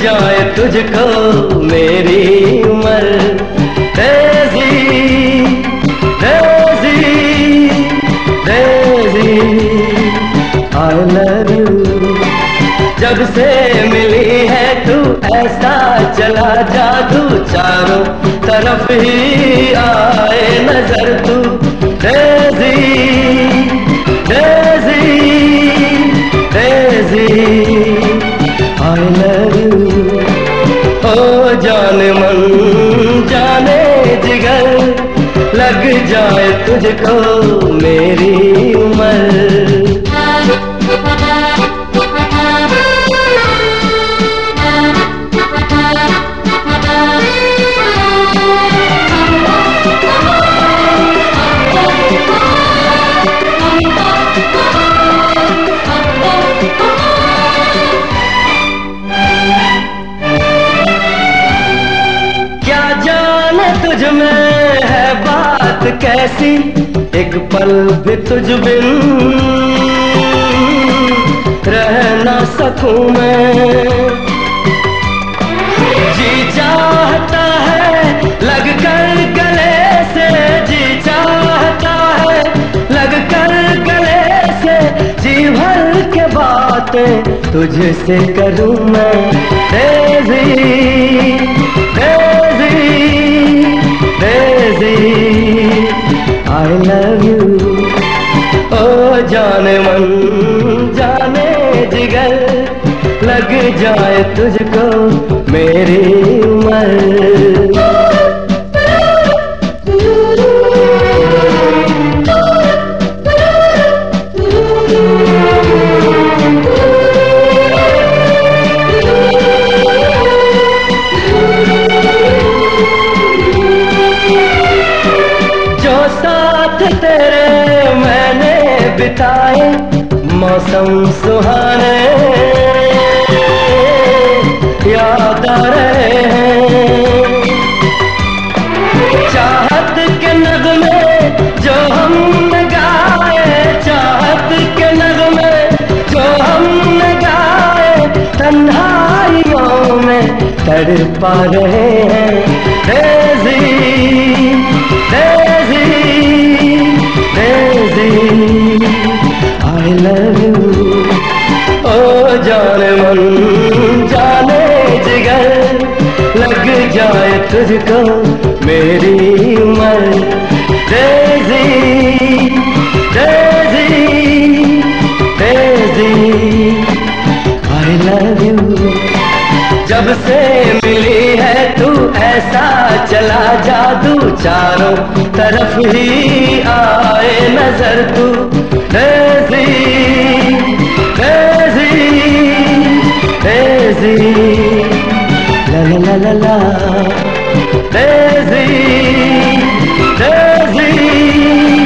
जाए तुझको मेरी उम्र। तेज़ी तेज़ी तेज़ी। आई लव यू जब से मिली है तू, ऐसा चला जादू। चारों तरफ़ ही आए नज़र तू। तुझको मेरी कैसी एक पल भी तुझ बिन रह ना सकूँ मैं। जी चाहता है, लग कर गले से। जी चाहता है, लग कर गले से। जी भर के बातें तुझसे करूँ मैं। तेज़ी आई लव यू ओ जाने मन जाने जिगर लग जाए तुझको मेरी उम्र। तेरे मैंने बिताए मौसम सुहाने। याद आ रहे हैं। चाहत के नगमे जो हमने गाए, चाहत के नगमे जो हमने गाए, तन्हाइयों में तड़पा रहे हैं। तेज़ी। जाने मन, जाने जिगर, लग जाए तुझको मेरी उम्र तेज़ी तेज़ी तेज़ी आई लव यू जब से मिली है तू ऐसा चला जादू, चारों तरफ़ ही आए नज़र तू। तेज़ी। तेज़ी la la la la ला Daisy, तेज़ी